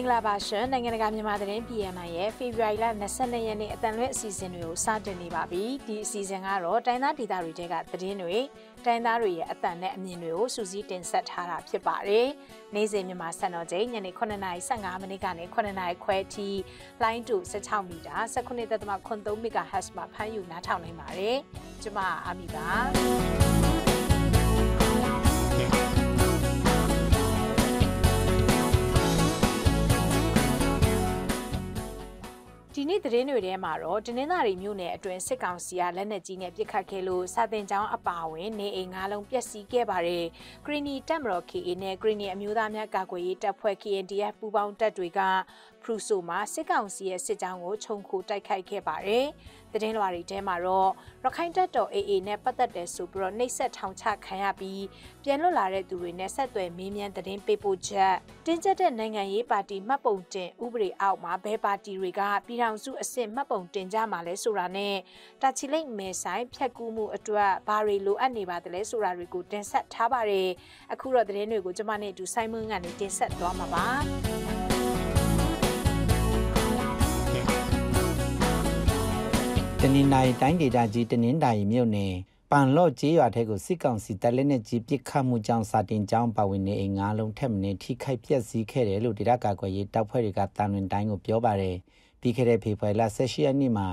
င်္ဂလာပါရှင်နိုင်ငံတကာမြန်မာသတင်း PMI ရဲ့ဖေဖော်ဝါရီလ22ရက်နေ့အတန်လွဲအစီအစဉ်တွေကိုစတင်နေပါပြီဒီအစီအစဉ်ကတော့တိုင်းသားဒေသတွေတဲကသတင်းတွေတိုင်းသားတွေရဲ့အတန်နဲ့အမြင်တွေကိုစူးစီးတင်ဆက်ထားတာဖြစ်ပါတယ်နေ့စဉ်မြန်မာစံတော်ချိန်ညနေ9:15မိနစ်ကနေ9:00ခွဲအထိလိုင်းတူ16မီတာ19.3 MHz မှာဖမ်းယူနားထောင်နိုင်ပါတယ်ကျွန်မအာမီပါ ဒီနေ့သတင်းတွေထဲမှာတော့တင်းနှင်းသားရီမြို့နယ်အတွင်းစစ်ကောင်စီကလက်နက်ကြီးနဲ့ပစ်ခတ်ခဲ့လို့စာတင်ကျောင်းအပါအဝင်နေအိမ်၅လုံးပျက်စီးခဲ့ပါတယ်။ဂရီနီတက်မတော် KA နဲ့ဂရီနီအမျိုးသားများကာကွယ်ရေးတပ်ဖွဲ့ KNDF ပူးပေါင်းတပ်တွေကဖရူဆိုမှာစစ်ကောင်စီရဲ့စစ်ကြောင်းကိုခြုံခိုတိုက်ခိုက်ခဲ့ပါတယ်။ သတင်းလွှာတွေထဲမှာတော့ရခိုင်တပ်တော် AA နဲ့ပတ်သက်တဲ့ဆိုပြီးတော့နှိပ်စက်ထောင်ချခံရပြီးပြန်လွတ်လာတဲ့သူတွေနဲ့ဆက်သွယ်မေးမြန်းသတင်းပေးပို့ချက်တင်းကျပ်တဲ့နိုင်ငံရေးပါတီမှတ်ပုံတင်ဥပဒေအောက်မှာဘဲပါတီတွေကပြည်ထောင်စုအဆင့်မှတ်ပုံတင်ကြမှာလဲဆိုတာနဲ့တာချီလိတ်မဲဆိုင်ဖြတ်ကူးမှုအတွက်ဘာတွေလိုအပ်နေပါသလဲဆိုတာတွေကိုတင်ဆက်ထားပါတယ်အခုတော့သတင်းတွေကိုကျွန်မနဲ့အတူဆိုင်းမွန်းကနေတင်ဆက်သွားမှာပါ တနင်္လာရီတိုင်းဒေသကြီးတနင်္သာရီမြို့နယ်ပန်လော့ကျေးရွာထဲကိုစစ်ကောင်စီတပ်လက်နက်ကြီးပစ်ခတ်မှုကြောင့်စာတင်ကျောင်းပါဝင်နေအိမ်၅လုံးထက်မနည်းထိခိုက်ပျက်စီးခဲ့တယ်လို့ဒေသကာကွယ်ရေးတပ်ဖွဲ့တွေကတာဝန်တိုင်းကိုပြောပါတယ်ပြီးခဲ့တဲ့ဖေဖော်ဝါရီလ16ရက်နေ့မှာ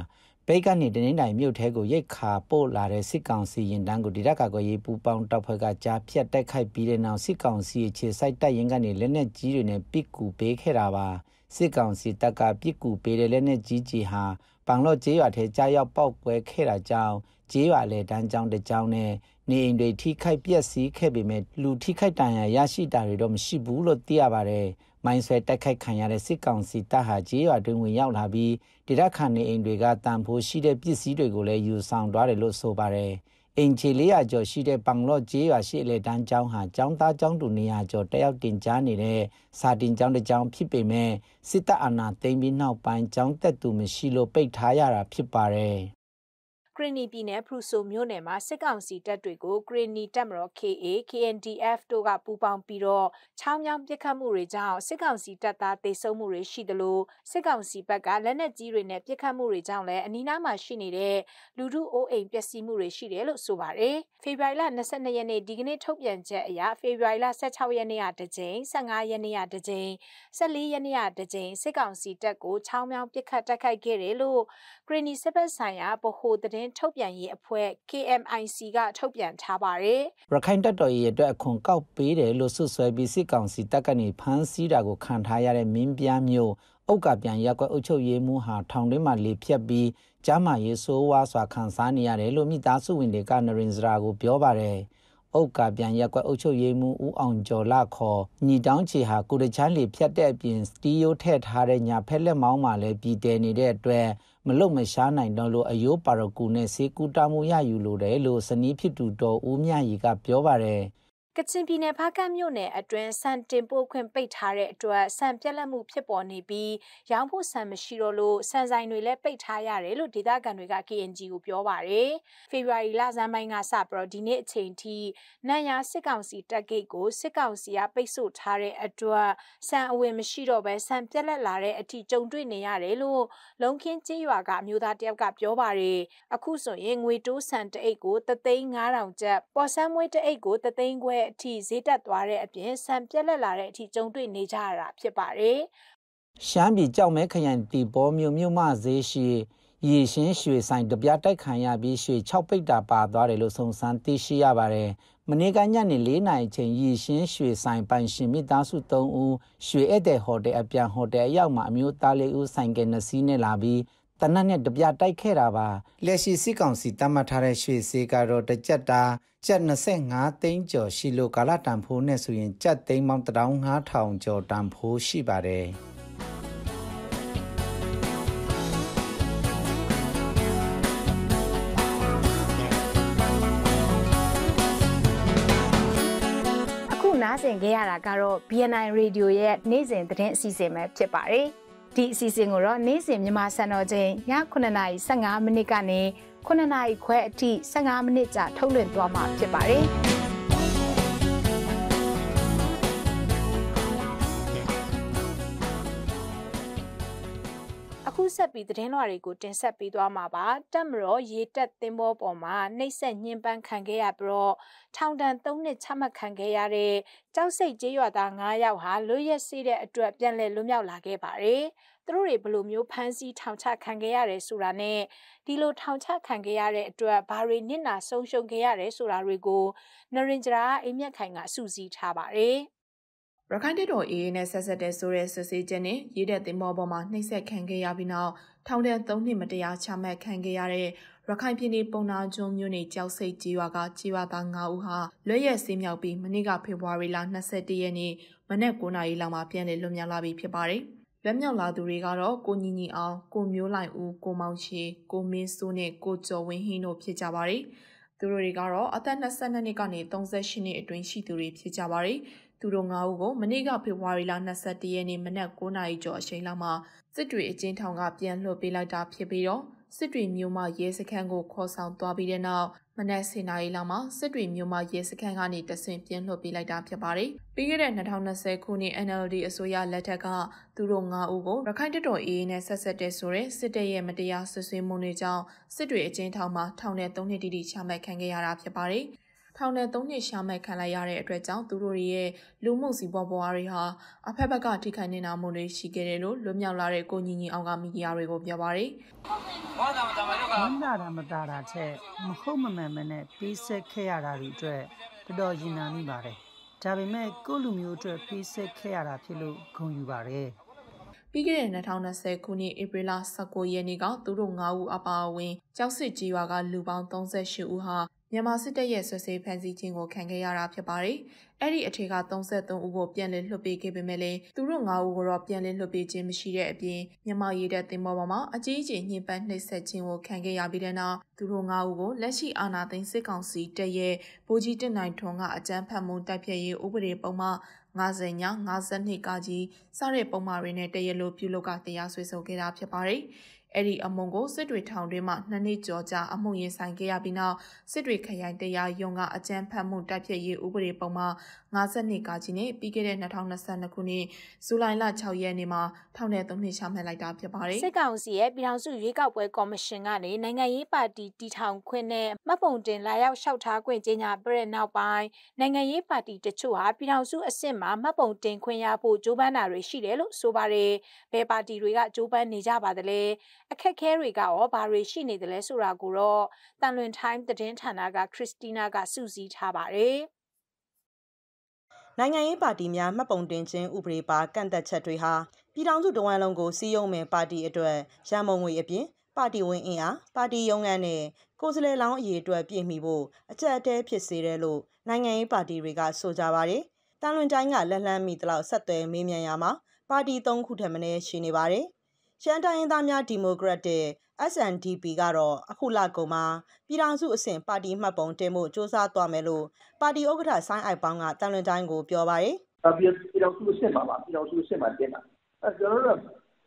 ပိတ်ကနေတနင်္လာရီမြို့ထဲကိုရိတ်ခါပို့လာတဲ့စစ်ကောင်စီရင်တန်းကိုဒေသကာကွယ်ရေးပူးပေါင်းတပ်ဖွဲ့ကကြားဖြတ်တိုက်ခိုက်ပြီးတဲ့နောက်စစ်ကောင်စီအခြေစိုက်တပ်ရင်းကနေလက်နက်ကြီးတွေနဲ့ပစ်ကူပေးခဲ့တာပါ စစ်ကောင်စီတပ်ကပစ်ကူပေးတဲ့လက်နက်ကြီးကြီးဟာပန်လော့ကျေးရွာထဲကြားရောက်ပောက်ကွဲခဲ့တာကြောင့်ကျေးရွာလေတန်းကျောင်းတစ်ကျောင်းနဲ့နေအိမ်တွေထိခိုက်ပျက်စီးခဲ့ပေမဲ့လူထိခိုက်ဒဏ်ရာရရှိတာတွေတော့မရှိဘူးလို့သိရပါတယ်။မိုင်းဆွဲတိုက်ခိုက်ခံရတဲ့စစ်ကောင်စီတပ်ဟာကျေးရွာတွင်ဝင်ရောက်လာပြီးဒေသခံနေအိမ်တွေကတန်ဖိုးရှိတဲ့ပစ္စည်းတွေကိုလည်းယူဆောင်သွားတယ်လို့ဆိုပါတယ်။ အင်ချီ400ကျော်ရှိတဲ့ပန်လော့ကျေးရွာရှိလေတန်းကျောင်းဟာကျောင်းသားကျောင်းသူနေရာကျော်တက်ရောက်တင်ကြားနေတဲ့စာတင်ကျောင်းတစ်ကျောင်းဖြစ်ပေမဲ့စစ်တပ်အာဏာသိမ်းပြီးနောက်ပိုင်းကျောင်းသက်သူမရှိလို့ပိတ်ထားရတာဖြစ်ပါတယ် ဂရီနီပြည်နယ်ဖရူဆိုမြို့နယ်မှာစစ်ကောင်စီတပ်တွေကိုဂရီနီတပ်မတော် KA KNDF တို့ကပူးပေါင်းပြီးတော့ချောင်းမြောင်းပစ်ခတ်မှုတွေကြောင့်စစ်ကောင်စီတပ်သားတေဆုံးမှုတွေရှိသလိုစစ်ကောင်စီဘက်ကလက်နက်ကြီးတွေနဲ့ပစ်ခတ်မှုတွေကြောင့်လည်းအနီးနားမှာရှိနေတဲ့လူထုအိုးအိမ်ပျက်စီးမှုတွေရှိတယ်လို့ဆိုပါတယ်။ဖေဖော်ဝါရီလ22ရက်နေ့ဒီကနေ့ထုတ်ပြန်ချက်အရဖေဖော်ဝါရီလ16ရက်နေ့ကတစ်ကြိမ်15ရက်နေ့ကတစ်ကြိမ်14ရက်နေ့ကတစ်ကြိမ်စစ်ကောင်စီတပ်ကိုချောင်းမြောင်းပစ်ခတ်တိုက်ခိုက်ခဲ့တယ်လို့ဂရီနီစစ်ဘက်ဆိုင်ရာဗဟိုသတင်းသတင်းထုတ်ပြန်ရေးအဖွဲ့ KMIC ကထုတ်ပြန်ထားပါတယ်။ရခိုင်တပ်တော်ရဲ့အတွက်အခွန်ကောက်ပေးတယ်လို့ဆွဆွဲပြီးစစ်ကောင်စီတပ်ကနေဖမ်းဆီးတာကိုခံထားရတဲ့မင်းပြားမျိုးအုတ်ကပြန်ရက်ကွက်အုပ်ချုပ်ရေးမှူးဟာထောင်ထဲမှာလေဖြတ်ပြီးကြားမာရေးဆိုးဝါးစွာခံစားနေရတယ်လို့မိသားစုဝင်တွေကနရင်စရာကိုပြောပါတယ်။အုတ်ကပြန်ရက်ကွက်အုပ်ချုပ်ရေးမှူးဦးအောင်ကျော်လာခေါ်ညီတောင်းချေဟာကိုတချမ်းလေဖြတ်တဲ့အပြင်စတီယိုထည့်ထားတဲ့ညာဖက်လက်မောင်းမှာလည်းပြည်တယ်နေတဲ့အတွက် မလုံမရှားနိုင်တော့လို့အယိုးပါရကူနဲ့စေကူတာမှုရယူလိုတယ်လို့စနီးဖြစ်သူတော်ဦးမြရီကပြောပါတယ် ကချင်ပြည်နယ်ဖားကတ်မြို့နယ်အတွင်းစံတင်ပို့ခွင့်ပိတ်ထားတဲ့အတွက်စံပြက်လက်မှုဖြစ်ပေါ်နေပြီးရောင်းဖို့စံမရှိတော့လို့စံဆိုင်တွေလည်းပိတ်ထားရတယ်လို့ဒေသခံတွေက KNG ကိုပြောပါတယ်။ဖေဖော်ဝါရီလဆန်းပိုင်းကစပြီးတော့ဒီနေ့အချိန်ထိနန်ရစစ်ကောင်စီတပ်ဂိတ်ကိုစစ်ကောင်စီကပိတ်ဆို့ထားတဲ့အတွက်စံအဝင်မရှိတော့ဘဲစံပြက်လက်လာတဲ့အထိကြုံတွေ့နေရတယ်လို့လုံခင်းကျေးရွာကအမျိုးသားတယောက်ကပြောပါတယ်။အခုဆိုရင်ငွေတိုးစံတအိတ်ကို3,500ကျပ်ပေါ်ဆန်းမွေးတအိတ်ကို3,000ခွဲအထိဈေးတက်သွားတဲ့အပြင်ဆန်ပြက်လက်လာတဲ့အထိကြုံတွေ့နေကြရတာဖြစ်ပါတယ်။ရှမ်းပြည်ကြောက်မဲခရိုင်တီဘောမြို့မြို့မဈေးရှိရေရှင်းရွှေဆိုင်တပြားတိုက်ခံရပြီးရွှေ6ပိတ်တာပါသွားတယ်လို့စုံစမ်းသိရှိရပါတယ်။မနေ့ကညနေ၄နာရီချိန်ရေရှင်းရွှေဆိုင်ပိုင်ရှင်မိသားစု3ဦးရွှေဧည့်သည်ဟိုတယ်အပြန်ဟိုတယ်အရောက်မှာအမျိုးသားလေးဦးဆိုင်ကယ်နှစ်စီးနဲ့လာပြီး တနတ်နဲ့တပြတိုက်ခဲ့တာပါလက်ရှိစစ်ကောင်စီတတ်မှတ်ထားတဲ့ရွှေစေးကတော့တကြက်တာကျပ်25သိန်းကျော်ရှိလို့ကာလတန်ဖိုးနဲ့ဆိုရင်ကျပ်သိန်းပေါင်း15000ကျော်တန်ဖိုးရှိပါတယ်နားဆင်ခဲ့ရတာကတော့ BNI Radio ရဲ့နေ့စဉ်သတင်းအစီအစဉ်ပဲဖြစ်ပါတယ်။ ဒီအစီအစဉ်ကိုတော့နေ့စဉ်မြန်မာစံတော်ချိန်ည9:15မိနစ်ကနေ9နာရီခွဲအထိ15မိနစ်ကြာထုတ်လွှင့်သွားမှာဖြစ်ပါတယ်။ ဆက်ပြီးသတင်းလွှာတွေကိုတင်ဆက်ပေးသွားမှာပါတက်မတော်ရေတက်သင်းဘောပေါ်မှာနှိပ်စက်ညှဉ်းပန်းခံခဲ့ရပြီးတော့ထောင်ဒဏ်၃နှစ်ချမှတ်ခံခဲ့ရတဲ့ကြောက်စိတ်ကျေးရွာသား9ယောက်ဟာလွတ်ရက်စေးတဲ့အတွက်ပြန်လည်လွတ်မြောက်လာခဲ့ပါတယ်သူတို့တွေဘလို့မျိုးဖမ်းဆီးထောင်ချခံခဲ့ရတယ်ဆိုတာနဲ့ဒီလိုထောင်ချခံခဲ့ရတဲ့အတွက်ဘာတွေနစ်နာဆုံးရှုံးခဲ့ရတယ်ဆိုတာတွေကိုနရင်ဂျရာအိမ်မြက်ခိုင်ကစူးစီးထားပါတယ် ရခိုင်တပ်တော် AA နဲ့ဆက်ဆက်တဲ့ဆိုတဲ့ဆွစေးချက်နဲ့ရေးတဲ့တင်မောပေါ်မှာနှိမ့်ဆက်ခံခဲ့ရပြီးနောက်ထောင်ဒဏ်၃နှစ်မတရားချမှတ်ခံခဲ့ရတဲ့ရခိုင်ပြည်နယ်ပုံနာကျွန်းမြို့နယ်ကြောက်စိတ်ကြီးရွာကကြီးရွာသား9ဦးဟာလွတ်ရက်စေးမြောက်ပြီးမနေ့ကဖေဖော်ဝါရီလ22ရက်နေ့မနက်9:00နာရီလောက်မှာပြန်လည်လွတ်မြောက်လာပြီဖြစ်ပါတယ်။လွတ်မြောက်လာသူတွေကတော့ကိုညီညီအောင်ကိုမျိုးလိုက်ဦးကိုမောင်ချေကိုမင်းစိုးနဲ့ကိုကျော်ဝင်းဟင်းတို့ဖြစ်ကြပါတယ်။ သူတို့တွေကတော့အသက်22နှစ်ကနေ38နှစ်အတွင်းရှိသူတွေဖြစ်ကြပါတယ်။သူတို့၅ဦးကိုမနေ့ကဖေဖော်ဝါရီလ22ရက်နေ့မနက်9:00နာရီကျော်အချိန်လောက်မှာစစ်တွေအကျဉ်းထောင်ကပြန်လွှတ်ပေးလိုက်တာဖြစ်ပြီးတော့ စစ်တွေမြို့မှရဲစခန်းကိုခေါ်ဆောင်သွားပြီးတဲ့နောက်မနက်10:00နာရီလောက်မှာစစ်တွေမြို့မှရဲစခန်းကနေတဆင့်ပြန်လွှတ်ပေးလိုက်တာဖြစ်ပါတယ်။ပြီးခဲ့တဲ့2020ခုနှစ် NLD အစိုးရလက်ထက်ကသူတို့၅ဦးကိုရခိုင်တပ်တော် AA နဲ့ဆက်ဆက်တဲ့ဆိုတဲ့စစ်တပ်ရဲ့မတရားဆွဆွေးမှုတွေကြောင့်စစ်တွေအကျဉ်းထောင်မှာထောင်နဲ့3နှစ်တိတိချမှတ်ခံခဲ့ရတာဖြစ်ပါတယ်။ ထောင်နဲ့၃နှစ်ရှာမဲ့ခံလိုက်ရတဲ့အတွက်ကြောင့်သူတို့ရဲ့လူမှုစီးပွားဘဝတွေဟာအဖက်ဘက်ကထိခိုက်နေတာမှုတွေရှိခဲ့တယ်လို့လွတ်မြောက်လာတဲ့ကိုညီညီအောင်ကမီဒီယာတွေကိုပြောပါတယ်။ဘာသာမတာမလို့ကမနာတာမတာတာချက်မဟုတ်မမှန်မနဲ့ပေးဆက်ခဲ့ရတာတွေအတွက်တော်တော်ရင်နာမိပါတယ်။ဒါပေမဲ့ကိုလူမျိုးအတွက်ပေးဆက်ခဲ့ရတာဖြစ်လို့ဂုဏ်ယူပါတယ်။ ပြီးခဲ့တဲ့2020ခုနှစ်ဧပြီလ19ရက်နေ့ကသူတို့9ဦးအပါအဝင်ကျောက်စစ်ကြီးရွာကလူပေါင်း38ဦးဟာမြန်မာစစ်တပ်ရဲ့ဆွဆွေးဖမ်းဆီးခြင်းကိုခံခဲ့ရတာဖြစ်ပါတယ်။အဲ့ဒီအထက်က33ဦးကိုပြန်လည်လွှတ်ပေးခဲ့ပေမဲ့လည်းသူတို့9ဦးကိုတော့ပြန်လည်လွှတ်ပေးခြင်းမရှိတဲ့အပြင်မြန်မာရေးတဲ့တင်မောပေါ်မှာအကြီးအကျယ်ညှဉ်းပန်းနှိပ်စက်ခြင်းကိုခံခဲ့ရပြီးတဲ့နောက်သူတို့9ဦးကိုလက်ရှိအာဏာသိမ်းစစ်ကောင်စီတပ်ရဲ့ဗိုလ်ကြီးတင်နိုင်ထွန်းကအကြမ်းဖက်မှုတိုက်ဖျက်ရေးဥပဒေပုံမှ 50ည52ကကြီးစတဲ့ပုံမှန်တွေနဲ့တရလို့ပြုလုပ်ကတရားစွဲဆိုခဲ့တာဖြစ်ပါတယ်။ အဲ့ဒီအမုံကိုစစ်တွေထောင်တွင်းမှနှစ်နှစ်ကျော်ကြာအမှုရင်ဆိုင်ခဲ့ရပြီးနောက်စစ်တွေခရိုင်တရားရုံးကအကြမ်းဖက်မှုတိုက်ဖျက်ရေးဥပဒေပုံမှာ52ကကြီးနဲ့ပြီးခဲ့တဲ့2022ခုနှစ်ဇူလိုင်လ6ရက်နေ့မှာထောင်ထဲ3နှစ်ချမှတ်လိုက်တာဖြစ်ပါတယ်။စစ်ကောင်စီရဲ့ပြည်ထောင်စုရွေးကောက်ပွဲကော်မရှင်ကနေနိုင်ငံရေးပါတီတီထောင်ခွင့်နဲ့မှတ်ပုံတင်လာရောက်လျှောက်ထားခွင့်ကြေညာပြတဲ့နောက်ပိုင်းနိုင်ငံရေးပါတီတချို့ဟာပြည်ထောင်စုအဆင့်မှာမှတ်ပုံတင်ခွင့်ရဖို့ကြိုးပမ်းတာတွေရှိတယ်လို့ဆိုပါတယ်။ဘယ်ပါတီတွေကကြိုးပမ်းနေကြပါသလဲ။အခက်အခဲတွေကရောဘာတွေရှိနေသလဲဆိုတာကိုတော့တန်လွင် time သတင်းဌာနကခရစ်စတီနာကစုစည်းထားပါတယ်။နိုင်ငံရေးပါတီများမှတ်ပုံတင်ခြင်းဥပဒေပါကန့်သက်ချက်တွေဟာပြည်ထောင်စုတဝန်လုံးကိုစီးရုံးမယ်ပါတီအတွက်ရန်မုံငွေအပြင်ပါတီဝင်အင်အားပါတီရုံးခန်းနဲ့ကိုယ်စားလှယ်လောင်းအရေးအတွက်ပြည်မိဖို့အကြက်အတဲဖြစ်စေတယ်လို့နိုင်ငံရေးပါတီတွေကဆိုကြပါတယ်။တန်လွင်တိုင်းကလက်လန်းမိတလောက်ဆက်သွယ်မေးမြန်းရမှာပါတီ၃ခုထက်မနည်းရှိနေပါတယ်။ ရှမ်းတိုင်းရင်းသားများဒီမိုကရက်တစ် SNDP ကတော့အခုလကုန်မှာပြည်ထောင်စုအဆင့်ပါတီမှတ်ပုံတင်မှုစ조사သွားမယ်လို့ပါတီဥက္ကဋ္ဌဆိုင်းအိုက်ပေါင်းကတန်လွင်တိုင်းကိုပြောပါတယ်။ပြည်ထောင်စုအဆင့်မှာပါပြည်ထောင်စုအဆင့်မှာတင်တာ။အဲကျွန်တော်တို့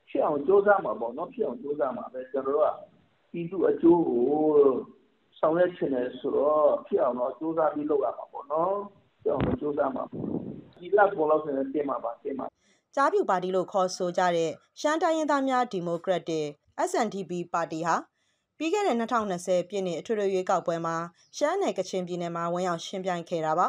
ဖြစ်အောင်စ조사မှာပေါ့နော်ဖြစ်အောင်စ조사မှာပဲကျွန်တော်တို့ကပြည်သူအကျိုးကိုဆောင်ရွက်ချင်တယ်ဆိုတော့ဖြစ်အောင်တော့စ조사ပြီးလုပ်ရမှာပေါ့နော်။ဖြစ်အောင်စ조사မှာဒီလက်ပေါ်လို့ဆိုရင်တင်မှာပါတင်မှာ ကြားပြူပါတီလို့ခေါ်ဆိုကြတဲ့ရှမ်းတိုင်းရင်းသားများဒီမိုကရက်တစ် SNDP ပါတီဟာပြီးခဲ့တဲ့2020ပြည့်နှစ်အထွေထွေရွေးကောက်ပွဲမှာရှမ်းနယ်ကချင်ပြည်နယ်မှာဝင်ရောက်ရှင်းပြိုင်ခဲ့တာပါ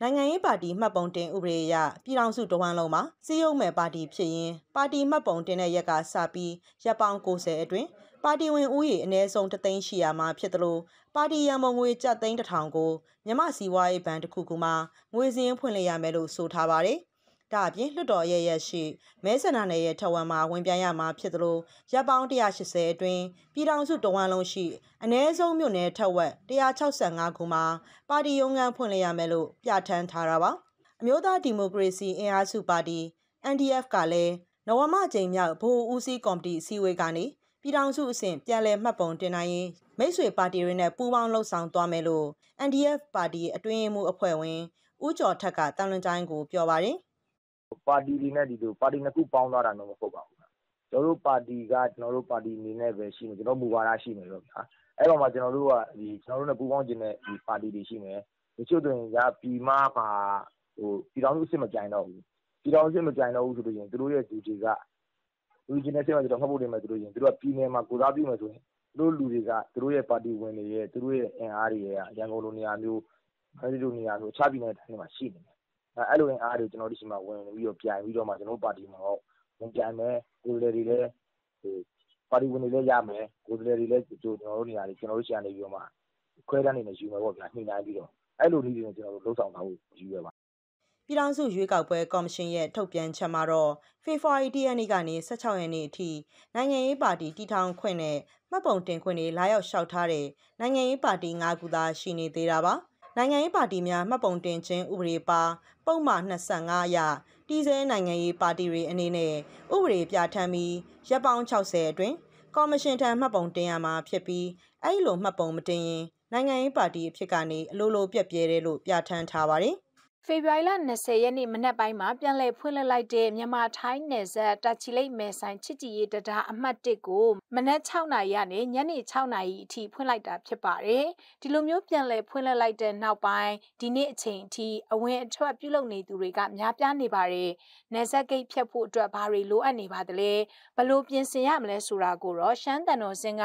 နိုင်ငံရေးပါတီမှတ်ပုံတင်ဥပဒေအရပြည်ထောင်စုတဝန်းလုံးမှာစီးရုံးမဲ့ပါတီဖြစ်ရင်ပါတီမှတ်ပုံတင်တဲ့ရက်ကစပြီးရပ်ပေါင်း90အတွင်းပါတီဝင်ဦးရေအနည်းဆုံးတသိန်းရှိရမှာဖြစ်သလိုပါတီရန်ပုံငွေကျပ်သိန်းတစ်ထောင်ကိုမြမစီဝါရေးဘဏ်တစ်ခုခုမှာငွေစင်းဖွင့်လှစ်ရမယ်လို့ဆိုထားပါတယ်။ ဒါအပြင်လွှတ်တော်ရဲ့ရက်ရှိမဲဆန္ဒနယ်ရဲ့ထဝံမှာဝင်ပြန်ရမှာဖြစ်သလိုရပ်ပေါင်း180အတွင်းပြည်ထောင်စုတဝန်းလုံးရှိအ ਨੇ ဆုံးမြို့နယ်ထက်ဝက်165ခုမှာပါတီရုံးခန်းဖွင့်လှစ်ရမယ်လို့ပြဋ္ဌာန်းထားတာပါအမျိုးသားဒီမိုကရေစီအင်အားစုပါတီ NDF ကလည်းနဝမကြိမ်မြောက်ဗဟိုဦးစီးကော်မတီအစည်းအဝေးကနေပြည်ထောင်စုအဆင့်ပြန်လည်မှတ်ပုံတင်နိုင်ရင်မိတ်ဆွေပါတီတွေနဲ့ပူးပေါင်းလှုပ်ဆောင်သွားမယ်လို့ NDF ပါတီအတွင်းမှုအဖွဲ့ဝင်ဦးကျော်ထက်ကတန်လွန်တိုင်းကိုပြောပါတယ်။ ပါတီတွေနဲ့ဒီလိုပါတီနှစ်ခုပေါင်းသွားတာမျိုးမဟုတ်ပါဘူးခင်ဗျ။ကျနော်တို့ပါတီက ကျနော်တို့ပါတီအနေနဲ့ပဲရှိမယ်။ကျနော်တို့ မူဝါဒရှိမယ်ပေါ့ဗျာ။အဲဒီအပေါ်မှာ ကျနော်တို့ကကျနော်တို့နဲ့ ပူးပေါင်းချင်တဲ့ ပါတီတွေရှိမယ်။တချို့ဆိုရင်ပြည်မမှာ ပြည်ထောင်စုအဆင့်မပြိုင်တော့ဘူး။ပြည်ထောင်စုအဆင့်မပြိုင်တော့ဘူးဆိုလို့ရှိရင် သူတို့ရဲ့လူတွေကလူချင်းတဲ့ဆင့်မှာဆိုတော့မှတ်ဖို့တင်မယ်ဆိုလို့ရှိရင် သူတို့က ပြည်နယ်မှာ ကိုစားပြုမယ်ဆိုရင် သူတို့လူတွေက သူတို့ရဲ့ပါတီဝင်တွေရဲ့သူတို့ရဲ့အင်အားတွေရဲ့ရန်ကုန်လိုနေရာမျိုးအဲဒီလိုနေရာမျိုး အခြားပြည်နယ်တိုင်းမှာ ရှိနေတယ် အဲအဲ့လိုအင်အားတွေ ကျွန်တော်တို့ဒီမှာ ဝင်ပြီးတော့ ပြိုင်ပြီးတော့မှ ကျွန်တော်တို့ ပါတီမှာတော့ဝင်ပြိုင်မယ် ကိုယ်စားလှယ်တွေလည်းဟိုပါတီဝင်တွေလည်း ရမယ် ကိုယ်စားလှယ်တွေလည်း ကျွန်တော်တို့နေရာတွေကျွန်တော်တို့ရှာနေပြီးတော့မှ ခွဲတန်းနေနဲ့ ယူမယ်ပေါ့ဗျာ ညှိနှိုင်းပြီးတော့ အဲ့လိုနည်းတွေနဲ့ ကျွန်တော်တို့လှုပ်ဆောင်တာကိုယူရပါပြည်ထောင်စုရွေးကောက်ပွဲကော်မရှင်ရဲ့ ထုတ်ပြန်ချက်မှာတော့ ဖေဖော်ဝါရီလရက်နေ့ကနေ16ရက်နေ့အထိ နိုင်ငံရေးပါတီ တည်ထောင်ခွင့်နဲ့ မှတ်ပုံတင်ခွင့်တွေ လာရောက်လျှောက်ထားတဲ့ နိုင်ငံရေးပါတီ ၅ ခုသာ ရှိနေသေးတာပါ နိုင်ငံရေးပါတီများမှတ်ပုံတင်ခြင်းဥပဒေပါပုံမှန်25အရတည်ဆဲနိုင်ငံရေးပါတီတွေအနေနဲ့ဥပဒေပြဋ္ဌာန်းပြီးရပ်ပေါင်း60အတွင်းကော်မရှင်ထံမှတ်ပုံတင်ရမှာဖြစ်ပြီးအဲ့လိုမှတ်ပုံမတင်ရင်နိုင်ငံရေးပါတီအဖြစ်ကနေအလိုလိုပြက်ပြဲတယ်လို့ပြဋ္ဌာန်းထားပါတယ်။ ဖေဖော်ဝါရီလ20ရက်နေ့မနက်ပိုင်းမှာပြန်လည်ဖွင့်လှစ်လိုက်တဲ့မြန်မာထိုင်းနယ်စပ်တာချီလိတ်မဲဆိုင်ချစ်ကြည်ရေးတရားအမှတ်1ကိုမနက်6နာရီကနေညနေ6နာရီအထိဖွင့်လိုက်တာဖြစ်ပါတယ်။ဒီလိုမျိုးပြန်လည်ဖွင့်လှစ်လိုက်တဲ့နောက်ပိုင်းဒီနေ့အချိန်အထိအဝင်အထွက်ပြုလုပ်နေသူတွေကများပြားနေပါတယ်။နယ်စပ်ဂိတ်ဖြတ်ဖို့အတွက်ဘာတွေလိုအပ်နေပါသလဲ။ဘလို့ပြင်ဆင်ရမလဲဆိုတာကိုတော့ရှမ်းတန်တော်စင်က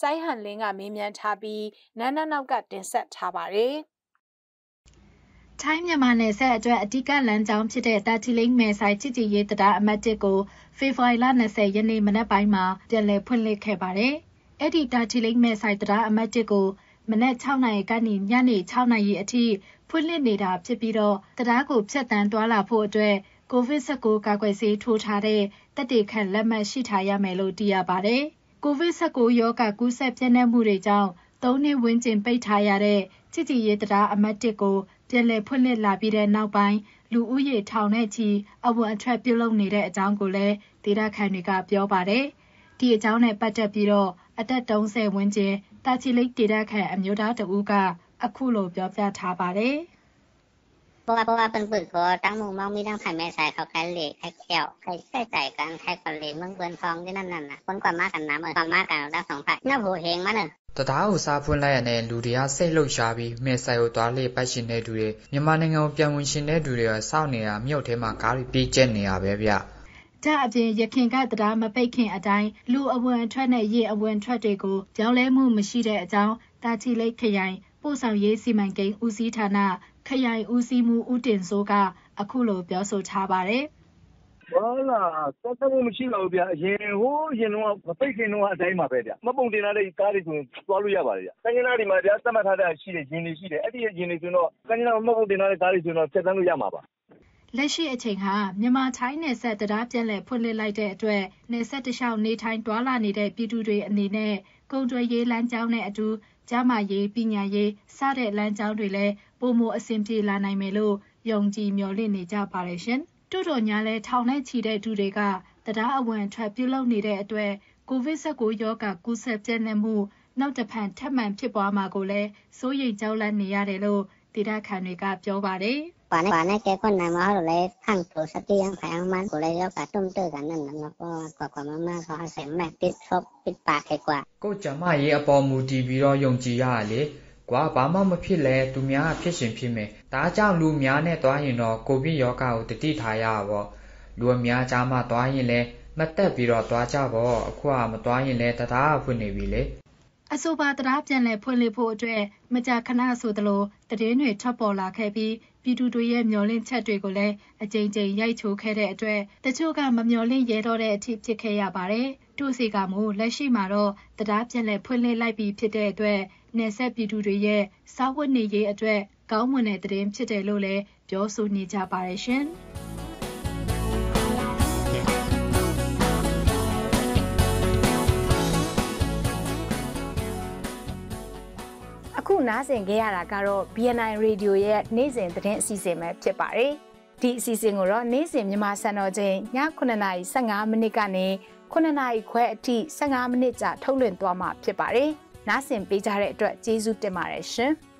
စိုင်းဟန်လင်းကမေးမြန်းထားပြီးနန်းနနောက်ကတင်ဆက်ထားပါတယ်။ ထိုင်းမြန်မာနယ်စပ်အတွက်အဓိကလမ်းကြောင်းဖြစ်တဲ့တာချီလိတ်မယ်ဆိုင်ချစ်ကြည်ရေးတရားအမှတ်1ကိုဖေဖော်ဝါရီလ20ရက်နေ့မနက်ပိုင်းမှာပြန်လည်ဖွင့်လှစ်ခဲ့ပါတယ်။အဲ့ဒီတာချီလိတ်မယ်ဆိုင်တရားအမှတ်1ကိုမနက်6နာရီကနေညနေ6နာရီအထိဖွင့်လှစ်နေတာဖြစ်ပြီးတော့တရားကိုဖြတ်တန်းတွာလာဖို့အတွက် COVID-19 ကာကွယ်ဆေးထိုးထားတဲ့တက်တေခန့်လက်မှတ်ရှိထားရမယ်လို့သိရပါတယ်။ COVID-19 ရောဂါကူးစက်ပြန့်နှံ့မှုတွေကြောင့်၃နှစ်ဝန်းကျင်ပိတ်ထားရတဲ့ချစ်ကြည်ရေးတရားအမှတ်1ကို ပြန်လည်ဖွင့်လှစ်လာပြီးတဲ့နောက်ပိုင်းလူဦးရေထောင်နဲ့ချီအဝင်အထွက်ပြုလုပ်နေတဲ့အကြောင်းကိုလည်းဒေသခံတွေကပြောပါတယ်။ဒီအကြောင်းနဲ့ပတ်သက်ပြီးတော့အသက်30ဝန်းကျင်တာချီလိတ်ဒေသခံအမျိုးသားတဦးကအခုလိုပြောပြထားပါတယ်။เพราะว่าเพราะว่าเป็นปึกก็ตั้งมุมมองมีตั้งไข่แม่สายเขาแค่เหล็กแค่เกี่ยวใครใส่ใจกันใครคนเหล็กเมืองเบือนฟองที่นั่นน่ะคนกว่ามากกันน้ำเออความมากกันได้สองฝ่ายน่าโหเฮงมาเนอะ တံတားကိုစားဖွင့်လိုက်ရတဲ့လူတွေကစိတ်လှုပ်ရှားပြီးမဲဆိုင်ကိုသွားလေပတ်ရှင်တဲ့သူတွေမြန်မာနိုင်ငံကိုပြန်ဝင်ရှင်တဲ့သူတွေကစောင့်နေတာမြို့ထဲမှာကားတွေပြေးကျက်နေတာပဲဗျ။ဒါအပြင်ရခင်ကတရားမပိတ်ခင်အတိုင်းလူအဝင်အထွက်နဲ့ရေအဝင်ထွက်တွေကိုပြောင်းလဲမှုမရှိတဲ့အကြောင်းတာချီလိတ်ခရိုင်ပို့ဆောင်ရေးစီမံကိန်းဦးစီးဌာနခရိုင်ဦးစီးမှုဦးတင်စိုးကအခုလိုပြောဆိုထားပါတယ်။ သက်သက်မှုမရှိပါဘူးဗျ။အရင်ဟိုးအရင်တုန်းက မပိတ်ခင်တုန်းကအတိုင်းပါပဲဗျ။မှတ်ပုံတင်ထားတဲ့ကားတွေဆိုရင် သွားလို့ရပါတယ်ဗျ။ကမ်းခြေနားတွေမှာ သတ်မှတ်ထားတဲ့ ယာဉ်တွေရှိတယ်။အဲဒီယာဉ်တွေဆိုရင်တော့ ကမ်းခြေနားမှာ မှတ်ပုံတင်ထားတဲ့ကားတွေဆိုရင်တော့ ဖြတ်သန်းလို့ရမှာပါ။”လက်ရှိအချိန်ဟာ မြန်မာ-ထိုင်းနယ်စပ် တံတားပြန်လည်ဖွင့်လှစ်လိုက်တဲ့အတွက် နယ်စပ်တလျှောက် နေထိုင်သွားလာနေတဲ့ ပြည်သူတွေအနေနဲ့ ကုန်သွယ်ရေးလမ်းကြောင်းနဲ့အတူ ကျန်းမာရေး၊ပညာရေး စတဲ့လမ်းကြောင်းတွေလည်း ပိုမိုအဆင်ပြေလာနိုင်မယ်လို့ ယုံကြည်မျှော်လင့်နေကြပါတယ်ရှင်။ တို့တော်ညာလဲထောင်နဲ့ချီတဲ့သူတွေကတရားအဝင်ထွက်ပြုလုပ်နေတဲ့အတွက်ကိုဗစ် -19 ရောဂါကူးစက်ပြန့်နှံ့မှုနောက်တစ်ဖန်ထပ်မံဖြစ်ပွားမှာကိုလည်းစိုးရိမ်ကြောက်လန့်နေရတယ်လို့ဒေသခံတွေကပြောပါတယ်။ပါနဲ့ပါနဲ့ကဲခွန်နိုင်မှာလို့လဲခန့်ကိုစတိယံခိုင်အောင်မန်ကိုလဲရောက်ကတုံးတဲ့ကနနနကောကွာကွာမမဆောဆယ်မဲ့ပစ်ဆော့ပစ်ပါခဲကွာကိုကျမရေးအပေါ်မူတည်ပြီးတော့ယုံကြည်ရလေ။ ကွာဘာမှမဖြစ်လဲသူများဖြစ်ရှင်ဖြစ်မယ်ဒါကြောင့်လူများနဲ့တွားရင်တော့ကိုဗစ်ရောဂါကိုတတိထားရပါပေါ့လူအများကြားမှာတွားရင်လဲမတက်ပြီးတော့တွားကြပေါ့အခုကမတွားရင်လဲတသားဖွင့်နေပြီလေအဆိုပါတရားပြန်လည်ဖွင့်လှစ်ဖို့အတွက်မကြာခဏဆိုသလိုတည်င်းတွေထပ်ပေါ်လာခဲ့ပြီးပြည်သူတွေရဲ့မျောလင့်ချက်တွေကိုလည်းအကြိမ်ကြိမ်ရိုက်ချိုးခဲ့တဲ့အတွက်တချို့ကမမျောလင့်ရဲတော့တဲ့အထိဖြစ်ခဲ့ရပါတယ်။တို့စီကမို့လက်ရှိမှာတော့တရားပြန်လည်ဖွင့်လှစ်လိုက်ပြီးဖြစ်တဲ့အတွက် နယ်ဆက်ပြည်သူတွေရဲ့စားဝတ်နေရေးအတွက် ကောင်းမွန်တဲ့သတင်းဖြစ်တယ်လို့လည်းပြောဆိုနေကြပါတယ်ရှင်။အခုနားဆင်ခဲ့ရတာကတော့ BNI Radio ရဲ့နေ့စဉ်သတင်းအစီအစဉ်ပဲဖြစ်ပါတယ်။ဒီအစီအစဉ်ကိုတော့နေ့စဉ်မြန်မာစံတော်ချိန်ည9:15မိနစ်ကနေ9:00ခွဲအထိ15မိနစ်ကြာထုတ်လွှင့်သွားမှာဖြစ်ပါတယ်။ နားဆင်ပေးကြတဲ့အတွက်ကျေးဇူးတင်ပါတယ်ရှင်။